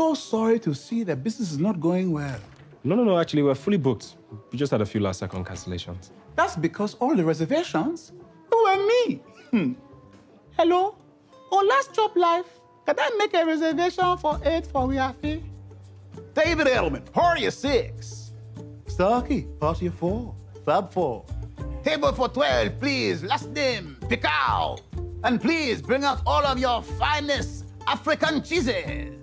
so sorry to see that business is not going well. No, no, no. Actually, we're fully booked. We just had a few last second cancellations. That's because all the reservations were me. Hmm. Hello? On Last Job Life, can I make a reservation for eight for Wiafi? David Edelman, party of six. Starkey, party of four. Fab four. Table for 12, please. Last name, Picao. And please bring out all of your finest African cheeses.